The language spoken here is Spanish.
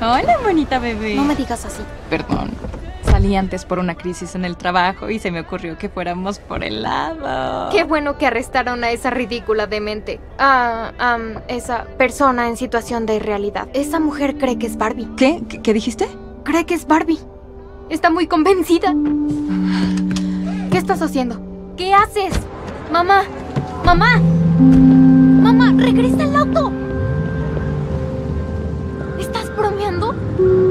Hola, bonita bebé. No me digas así. Perdón. Salí antes por una crisis en el trabajo y se me ocurrió que fuéramos por el lado. Qué bueno que arrestaron a esa ridícula demente. Ah, am, esa persona en situación de irrealidad. Esa mujer cree que es Barbie. ¿Qué? ¿Qué, qué dijiste? Cree que es Barbie. Está muy convencida. ¿Qué estás haciendo? ¿Qué haces? Mamá. Mamá. Hello?